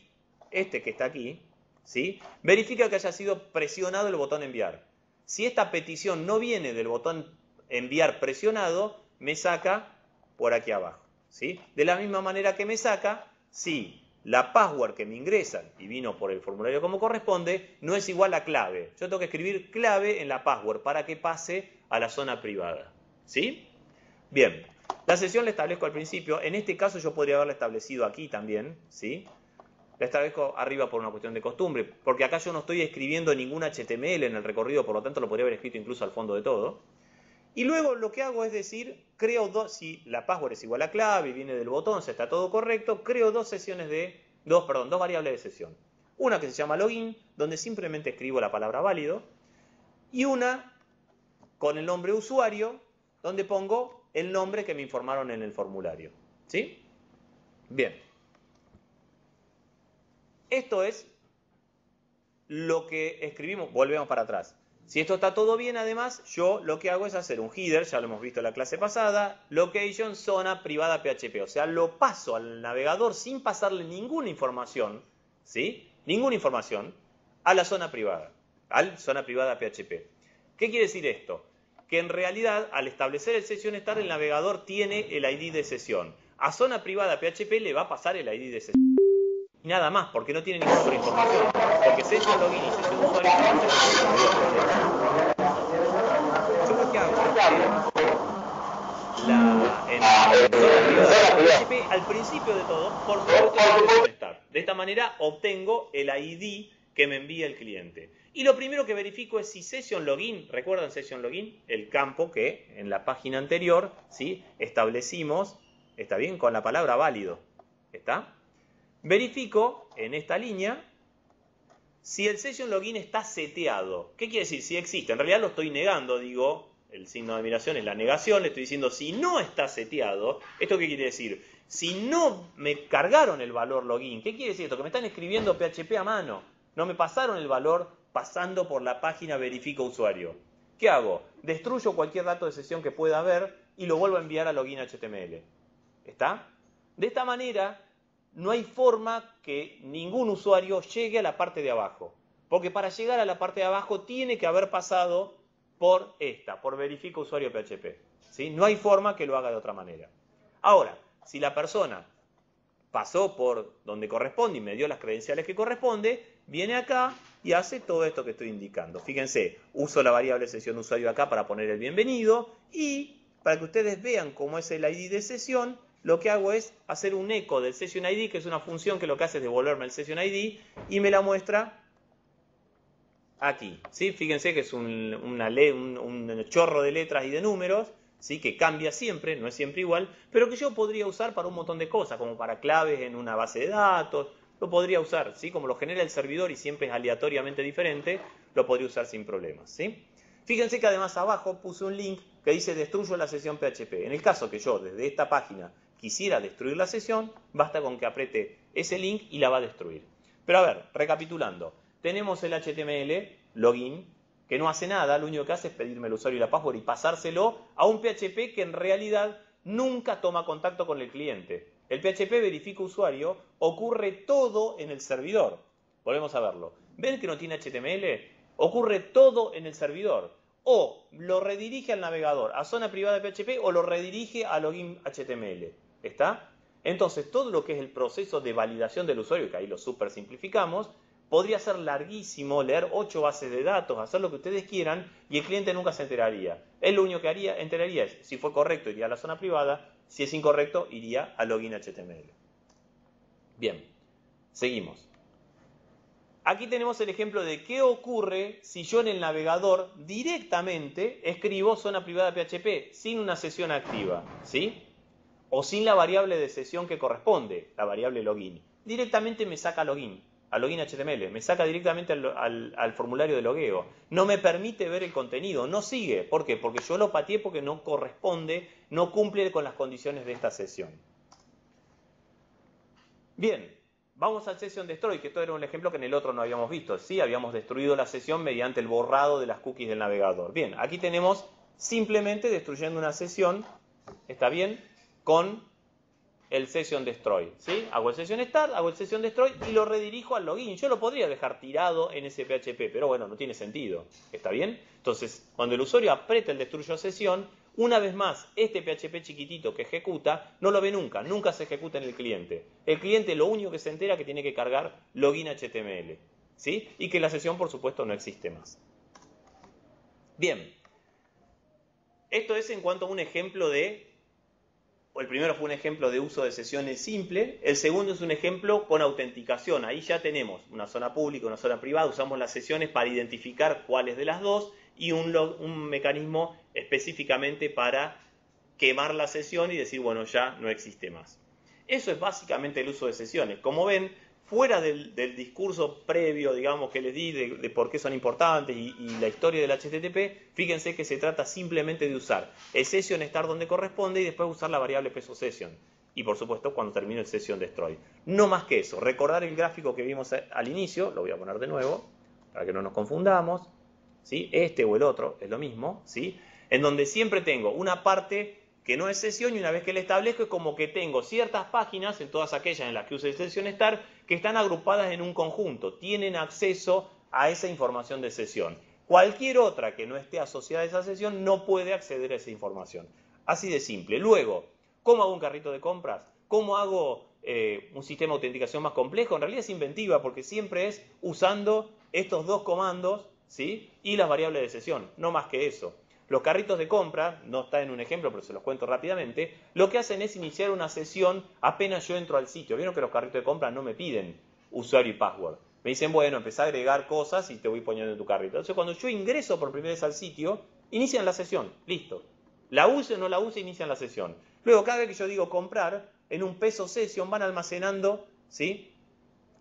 este que está aquí, ¿sí? verifica que haya sido presionado el botón enviar. Si esta petición no viene del botón enviar presionado, me saca por aquí abajo. ¿sí? De la misma manera que me saca si la password que me ingresan y vino por el formulario como corresponde no es igual a clave. Yo tengo que escribir clave en la password para que pase a la zona privada. ¿Sí? Bien, la sesión la establezco al principio. En este caso yo podría haberla establecido aquí también. ¿Sí? La establezco arriba por una cuestión de costumbre, porque acá yo no estoy escribiendo ningún HTML en el recorrido, por lo tanto lo podría haber escrito incluso al fondo de todo. Y luego lo que hago es decir, creo dos, si la password es igual a clave y viene del botón, si está todo correcto, creo dos sesiones de, dos, perdón, dos variables de sesión. Una que se llama login, donde simplemente escribo la palabra válido, y una con el nombre usuario, donde pongo el nombre que me informaron en el formulario. ¿Sí? Bien. Esto es lo que escribimos, volvemos para atrás. Si esto está todo bien, además, yo lo que hago es hacer un header, ya lo hemos visto en la clase pasada, location, zona privada PHP. O sea, lo paso al navegador sin pasarle ninguna información, ¿sí? Ninguna información a la zona privada, al zona privada PHP. ¿Qué quiere decir esto? Que en realidad, al establecer el session start, el navegador tiene el ID de sesión. A zona privada PHP le va a pasar el ID de sesión y nada más, porque no tiene ninguna otra información. Porque sesión login y sesión usuario Yo creo que la, al principio de todo, por supuesto, start. De esta manera obtengo el ID que me envía el cliente. Y lo primero que verifico es si Session Login, ¿recuerdan Session Login? El campo que en la página anterior ¿sí? establecimos, ¿está bien? Con la palabra válido. ¿Está? Verifico en esta línea si el Session Login está seteado. ¿Qué quiere decir? Si existe. En realidad lo estoy negando, digo, el signo de admiración es la negación, le estoy diciendo si no está seteado, ¿esto qué quiere decir? Si no me cargaron el valor login, ¿qué quiere decir esto? Que me están escribiendo PHP a mano, no me pasaron el valor pasando por la página verifica usuario. ¿Qué hago? Destruyo cualquier dato de sesión que pueda haber y lo vuelvo a enviar a login HTML. ¿Está? De esta manera, no hay forma que ningún usuario llegue a la parte de abajo. Porque para llegar a la parte de abajo tiene que haber pasado por esta, por verifica usuario PHP. ¿sí? No hay forma que lo haga de otra manera. Ahora, si la persona pasó por donde corresponde y me dio las credenciales que corresponde, viene acá y hace todo esto que estoy indicando. Fíjense, uso la variable sesión usuario acá para poner el bienvenido y para que ustedes vean cómo es el ID de sesión, lo que hago es hacer un eco del session ID, que es una función que lo que hace es devolverme el session ID y me la muestra aquí. ¿sí? Fíjense que es un, una un, chorro de letras y de números ¿sí? que cambia siempre, no es siempre igual, pero que yo podría usar para un montón de cosas, como para claves en una base de datos, lo podría usar, ¿sí? como lo genera el servidor y siempre es aleatoriamente diferente, lo podría usar sin problemas. ¿sí? Fíjense que además abajo puse un link que dice destruyo la sesión PHP. En el caso que yo desde esta página quisiera destruir la sesión, basta con que apriete ese link y la va a destruir. Pero a ver, recapitulando, tenemos el HTML, login, que no hace nada, lo único que hace es pedirme el usuario y la password y pasárselo a un PHP que en realidad nunca toma contacto con el cliente. El PHP verifica usuario, ocurre todo en el servidor. Volvemos a verlo. ¿Ven que no tiene HTML? Ocurre todo en el servidor. O lo redirige al navegador a zona privada de PHP o lo redirige a login HTML. ¿Está? Entonces, todo lo que es el proceso de validación del usuario, que ahí lo super simplificamos, podría ser larguísimo, leer ocho bases de datos, hacer lo que ustedes quieran y el cliente nunca se enteraría. Él lo único que haría, enteraría es, si fue correcto, iría a la zona privada, si es incorrecto, iría a login HTML. Bien, seguimos. Aquí tenemos el ejemplo de qué ocurre si yo en el navegador directamente escribo zona privada PHP sin una sesión activa, ¿sí? O sin la variable de sesión que corresponde, la variable login. Directamente me saca login al login HTML, me saca directamente al, formulario de logueo. No me permite ver el contenido, no sigue. ¿Por qué? Porque yo lo pateé porque no corresponde, no cumple con las condiciones de esta sesión. Bien, vamos al Session Destroy, que esto era un ejemplo que en el otro no habíamos visto. Sí, habíamos destruido la sesión mediante el borrado de las cookies del navegador. Bien, aquí tenemos simplemente destruyendo una sesión, ¿está bien? Con el session destroy. ¿sí? Hago el session start, hago el session destroy y lo redirijo al login. Yo lo podría dejar tirado en ese PHP, pero bueno, no tiene sentido. ¿Está bien? Entonces, cuando el usuario aprieta el destruyo sesión, una vez más, este PHP chiquitito que ejecuta no lo ve nunca, nunca se ejecuta en el cliente. El cliente lo único que se entera es que tiene que cargar login HTML. ¿sí? Y que la sesión, por supuesto, no existe más. Bien. Esto es en cuanto a un ejemplo de el primero fue un ejemplo de uso de sesiones simple, el segundo es un ejemplo con autenticación. Ahí ya tenemos una zona pública, una zona privada, usamos las sesiones para identificar cuáles de las dos y un, un mecanismo específicamente para quemar la sesión y decir, bueno, ya no existe más. Eso es básicamente el uso de sesiones. Como ven, fuera del, discurso previo, digamos, que les di de, por qué son importantes y, la historia del HTTP, fíjense que se trata simplemente de usar el session estar donde corresponde y después usar la variable peso session. Y por supuesto cuando termine el session destroy. No más que eso, recordar el gráfico que vimos al inicio, lo voy a poner de nuevo, para que no nos confundamos, ¿sí? este o el otro es lo mismo, ¿sí? en donde siempre tengo una parte que no es sesión y una vez que la establezco es como que tengo ciertas páginas, en todas aquellas en las que use sesión estar, que están agrupadas en un conjunto, tienen acceso a esa información de sesión. Cualquier otra que no esté asociada a esa sesión no puede acceder a esa información. Así de simple. Luego, ¿cómo hago un carrito de compras? ¿Cómo hago eh, un sistema de autenticación más complejo? En realidad es inventiva porque siempre es usando estos dos comandos ¿sí? y las variables de sesión, no más que eso. Los carritos de compra, no está en un ejemplo, pero se los cuento rápidamente, lo que hacen es iniciar una sesión apenas yo entro al sitio. Vieron que los carritos de compra no me piden usuario y password. Me dicen, bueno, empecé a agregar cosas y te voy poniendo en tu carrito. Entonces, cuando yo ingreso por primera vez al sitio, inician la sesión, listo. La use o no la use, inician la sesión. Luego, cada vez que yo digo comprar, en un peso session van almacenando ¿sí?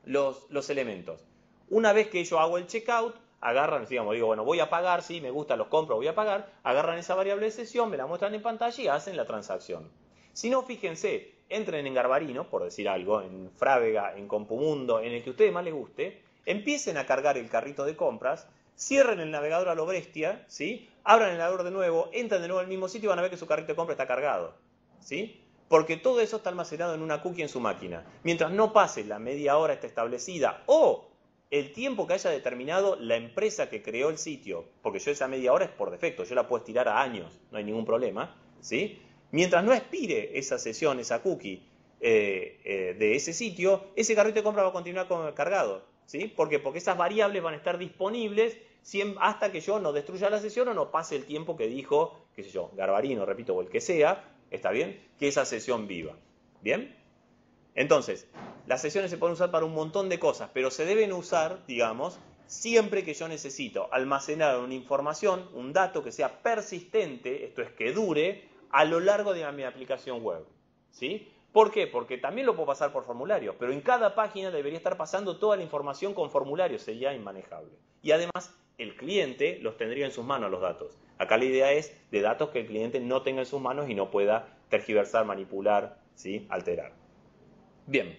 los, los elementos. Una vez que yo hago el checkout, agarran, digamos, digo, bueno, voy a pagar, sí, me gusta, los compro, voy a pagar, agarran esa variable de sesión, me la muestran en pantalla y hacen la transacción. Si no, fíjense, entren en Garbarino, por decir algo, en Frávega, en Compumundo, en el que a ustedes más les guste, empiecen a cargar el carrito de compras, cierren el navegador a lo bestia, ¿sí? abran el navegador de nuevo, entran de nuevo al mismo sitio y van a ver que su carrito de compra está cargado. ¿sí? Porque todo eso está almacenado en una cookie en su máquina. Mientras no pase la media hora está establecida o el tiempo que haya determinado la empresa que creó el sitio, porque yo esa media hora es por defecto, yo la puedo estirar a años, no hay ningún problema, ¿sí? Mientras no expire esa sesión, esa cookie eh, eh, de ese sitio, ese carrito de compra va a continuar cargado, ¿sí? ¿Por qué? Porque esas variables van a estar disponibles hasta que yo no destruya la sesión o no pase el tiempo que dijo, qué sé yo, Garbarino, repito, o el que sea, ¿está bien? Que esa sesión viva. ¿Bien? Entonces, las sesiones se pueden usar para un montón de cosas, pero se deben usar, digamos, siempre que yo necesito almacenar una información, un dato que sea persistente, esto es que dure, a lo largo de mi aplicación web. ¿Sí? ¿Por qué? Porque también lo puedo pasar por formularios, pero en cada página debería estar pasando toda la información con formularios, sería inmanejable. Y además, el cliente los tendría en sus manos los datos. Acá la idea es de datos que el cliente no tenga en sus manos y no pueda tergiversar, manipular, alterar. Bien,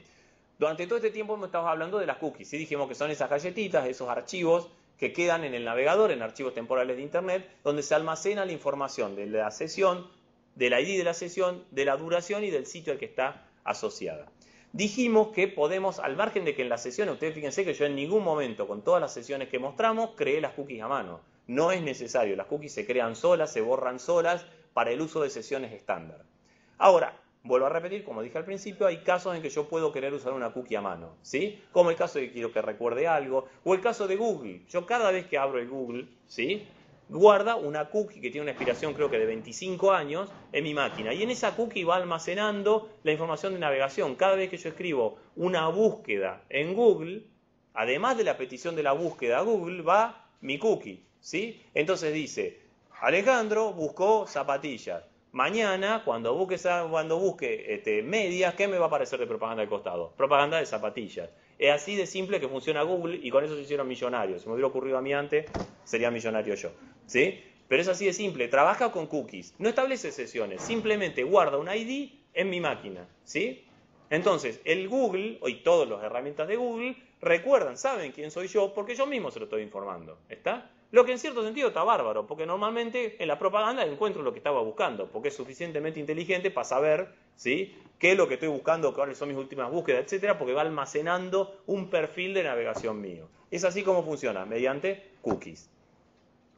durante todo este tiempo hemos estado hablando de las cookies. ¿sí? Dijimos que son esas galletitas, esos archivos que quedan en el navegador, en archivos temporales de Internet, donde se almacena la información de la sesión, del ID de la sesión, de la duración y del sitio al que está asociada. Dijimos que podemos, al margen de que en la sesión, ustedes fíjense que yo en ningún momento, con todas las sesiones que mostramos, creé las cookies a mano. No es necesario, las cookies se crean solas, se borran solas para el uso de sesiones estándar. Ahora, vuelvo a repetir, como dije al principio, hay casos en que yo puedo querer usar una cookie a mano, ¿sí? Como el caso de que quiero que recuerde algo, o el caso de Google. Yo cada vez que abro el Google, ¿sí? Guarda una cookie que tiene una expiración creo que de 25 años en mi máquina. Y en esa cookie va almacenando la información de navegación. Cada vez que yo escribo una búsqueda en Google, además de la petición de la búsqueda a Google, va mi cookie. ¿sí? Entonces dice, Alejandro buscó zapatillas. Mañana, cuando busque, cuando busque este, medias, ¿qué me va a aparecer de propaganda al costado? Propaganda de zapatillas. Es así de simple que funciona Google y con eso se hicieron millonarios. Si me hubiera ocurrido a mí antes, sería millonario yo. ¿Sí? Pero es así de simple. Trabaja con cookies. No establece sesiones. Simplemente guarda un ID en mi máquina. ¿Sí? Entonces, el Google, y todas las herramientas de Google, recuerdan, saben quién soy yo, porque yo mismo se lo estoy informando. ¿Está? Lo que en cierto sentido está bárbaro, porque normalmente en la propaganda encuentro lo que estaba buscando, porque es suficientemente inteligente para saber ¿sí? qué es lo que estoy buscando, cuáles son mis últimas búsquedas, etcétera, porque va almacenando un perfil de navegación mío. Es así como funciona, mediante cookies.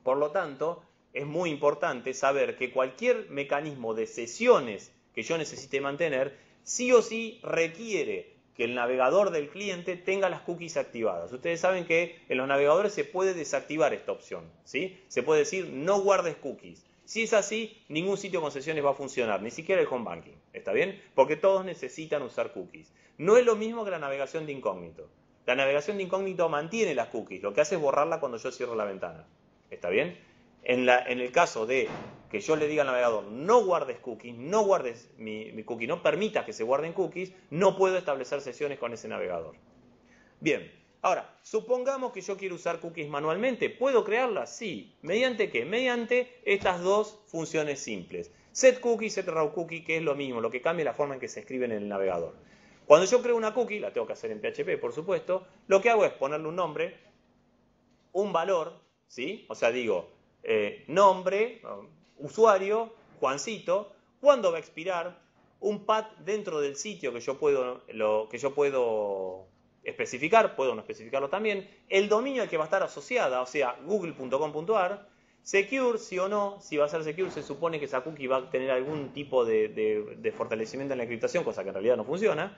Por lo tanto, es muy importante saber que cualquier mecanismo de sesiones que yo necesite mantener, sí o sí requiere que el navegador del cliente tenga las cookies activadas. Ustedes saben que en los navegadores se puede desactivar esta opción, ¿sí? Se puede decir no guardes cookies. Si es así, ningún sitio con sesiones va a funcionar, ni siquiera el home banking, ¿está bien? Porque todos necesitan usar cookies. No es lo mismo que la navegación de incógnito. La navegación de incógnito mantiene las cookies, lo que hace es borrarla cuando yo cierro la ventana, ¿está bien? En, en el caso de que yo le diga al navegador, no guardes cookies, no guardes mi, cookie, no permitas que se guarden cookies, no puedo establecer sesiones con ese navegador. Bien, ahora, supongamos que yo quiero usar cookies manualmente, ¿puedo crearlas? Sí. ¿Mediante qué? Mediante estas dos funciones simples. Set cookie, set raw cookie, que es lo mismo, lo que cambia la forma en que se escriben en el navegador. Cuando yo creo una cookie, la tengo que hacer en PHP, por supuesto, lo que hago es ponerle un nombre, un valor, ¿sí? O sea, digo, eh, nombre, usuario, Juancito, cuándo va a expirar, un pad dentro del sitio que yo puedo, que yo puedo especificar, puedo no especificarlo también, el dominio al que va a estar asociada, o sea, google.com.ar, secure, sí o no, si va a ser secure, se supone que esa cookie va a tener algún tipo de, de fortalecimiento en la encriptación, cosa que en realidad no funciona,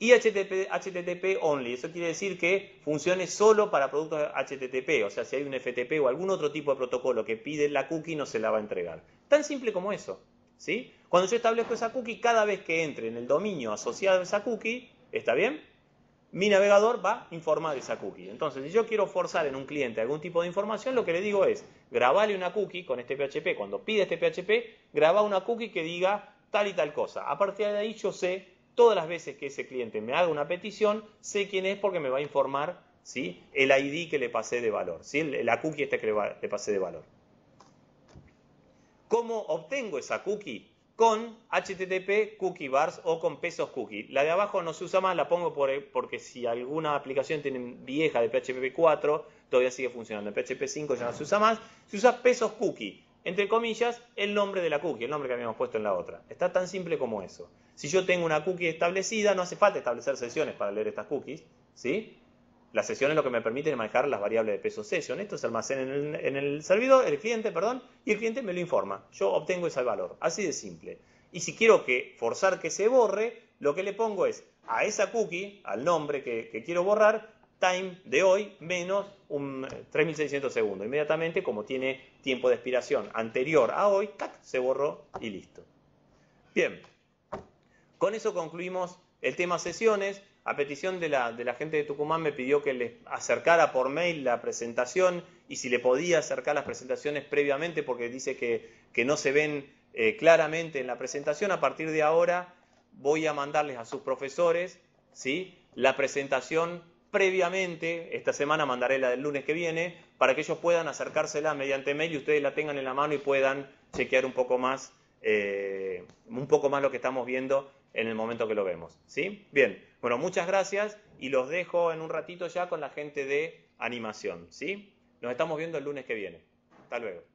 y HTTP, only. Eso quiere decir que funcione solo para productos HTTP. O sea, si hay un FTP o algún otro tipo de protocolo que pide la cookie, no se la va a entregar. Tan simple como eso. ¿sí? Cuando yo establezco esa cookie, cada vez que entre en el dominio asociado a esa cookie, ¿está bien? mi navegador va a informar esa cookie. Entonces, si yo quiero forzar en un cliente algún tipo de información, lo que le digo es, grabale una cookie con este PHP. Cuando pide este PHP, graba una cookie que diga tal y tal cosa. A partir de ahí yo sé, todas las veces que ese cliente me haga una petición, sé quién es porque me va a informar ¿sí? el ID que le pasé de valor, ¿sí? la cookie que le pasé de valor. ¿Cómo obtengo esa cookie? con HTTP cookie bars o con pesos cookie. La de abajo no se usa más, la pongo porque si alguna aplicación tiene vieja de PHP 4, todavía sigue funcionando. En PHP 5 ya no se usa más. Se usa pesos cookie, entre comillas, el nombre de la cookie, el nombre que habíamos puesto en la otra. Está tan simple como eso. Si yo tengo una cookie establecida, no hace falta establecer sesiones para leer estas cookies, ¿sí? Las sesiones lo que me permiten es manejar las variables de peso session. Esto se almacena en el, servidor, el cliente, perdón, y el cliente me lo informa. Yo obtengo ese valor. Así de simple. Y si quiero que forzar que se borre, lo que le pongo es a esa cookie, al nombre que, quiero borrar, time de hoy menos un 3600 segundos. Inmediatamente, como tiene tiempo de expiración anterior a hoy, se borró y listo. Bien, con eso concluimos el tema sesiones a petición de la, gente de Tucumán me pidió que les acercara por mail la presentación y si le podía acercar las presentaciones previamente porque dice que, no se ven eh, claramente en la presentación. A partir de ahora voy a mandarles a sus profesores ¿sí? la presentación previamente. Esta semana mandaré la del lunes que viene para que ellos puedan acercársela mediante mail y ustedes la tengan en la mano y puedan chequear un poco más, eh, un poco más lo que estamos viendo en el momento que lo vemos. ¿Sí? Bien, bueno, muchas gracias y los dejo en un ratito ya con la gente de animación. ¿Sí? Nos estamos viendo el lunes que viene. Hasta luego.